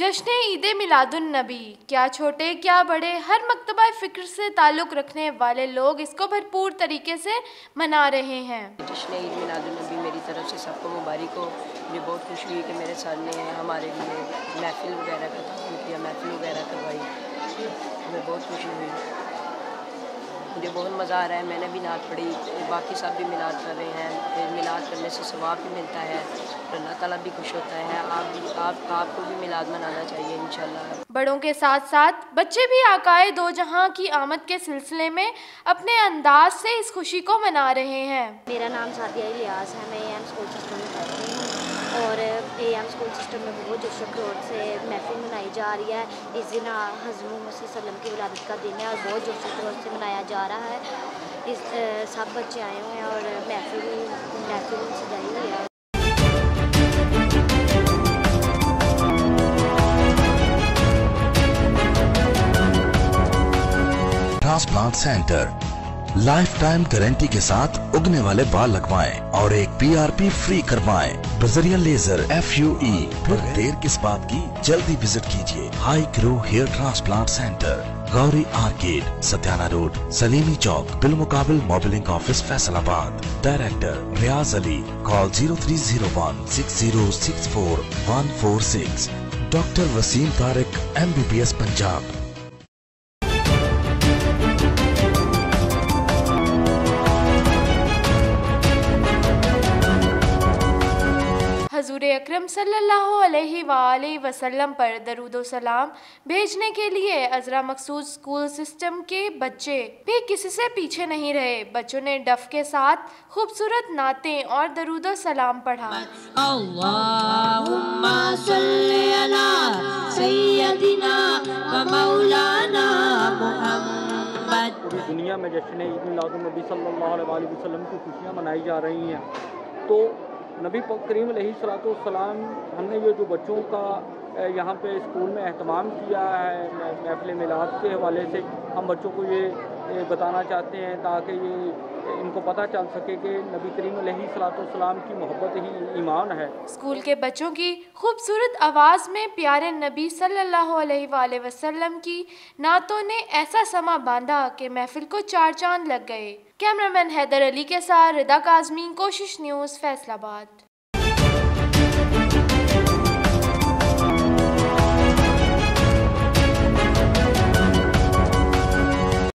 जश्न ईद मिलादुलनबी क्या छोटे, क्या बड़े, हर मकतबा फ़िक्र से ताल्लुक़ रखने वाले लोग इसको भरपूर तरीके से मना रहे हैं। जश्न ईद मिलादुलनबी मेरी तरफ़ से सबको मुबारक हो। मुझे बहुत खुशी हुई कि मेरे सामने हमारे लिए महफिल वगैरह का महफिल वगैरह करवाई। हमें बहुत खुशी हुई। मुझे बहुत मज़ा आ रहा है मैंने भी नात पढ़ी बाकी सब भी मिलाद कर रहे हैं मिलाद करने से स्वाब भी मिलता है अल्लाह ताला भी खुश होता है आप भी आप आपको भी मिलाद मनाना चाहिए इन बड़ों के साथ साथ बच्चे भी आकाए दो जहाँ की आमद के सिलसिले में अपने अंदाज से इस खुशी को मना रहे हैं। मेरा नाम सादिया लियास है मैं एम स्कूल सिस्टम में पढ़ती हूँ और ए एम स्कूल सिस्टम में बहुत जोश खरोश से महफिल मनाई जा रही है। इस दिन हजम वसलम की विलादत का दिन है और बहुत जोश खरोश से मनाया जा रहा है। इस सब बच्चे आए हुए हैं और महफिल महफिल सजाई हुई है। Transplant centre life time guarantee के साथ उगने वाले बाल लगवाएँ और एक पीआरपी फ्री करवाएँ। बजरिया लेजर एफ़ यू ई फिर देर किस बात की? जल्दी विज़िट कीजिए high crow hair transplant centre Gauri arcade Satiana road Salimi chowk bill मुकाबिल Mobilink office Faisalabad director Riaz Ali call zero three zero one six zero six four one four six doctor Waseem Tariq M B B S Punjab हजूर अक्रम सल्लल्लाहु अलैहि वसल्लम पर दरूद सलाम भेजने के लिए अजरा मखसूस स्कूल सिस्टम के बच्चे भी किसी से पीछे नहीं रहे। बच्चों ने डफ के साथ खूबसूरत नाते और दरूद सलाम पढ़ा। दुनिया में जश्न ईद मिलादुलनबी सल्लल्लाहु अलैहि वसल्लम की खुशियाँ मनाई जा रही हैं तो नबी करीम सलाम हमने ये जो बच्चों का यहाँ पे स्कूल में अहतमाम किया है महफिल मिलाद के हवाले से, हम बच्चों को ये बताना चाहते हैं ताकि ये इनको पता चल सके कि नबी करीम सलाम की मोहब्बत ही ईमान है। स्कूल के बच्चों की खूबसूरत आवाज़ में प्यारे नबी सल्लल्लाहु अलैहि वसल्लम की नातों ने ऐसा समा बांधा कि महफिल को चार चाँद लग गए। कैमरामैन हैदर अली के साथ रिदा काजमी कोशिश न्यूज़, फैसलाबाद।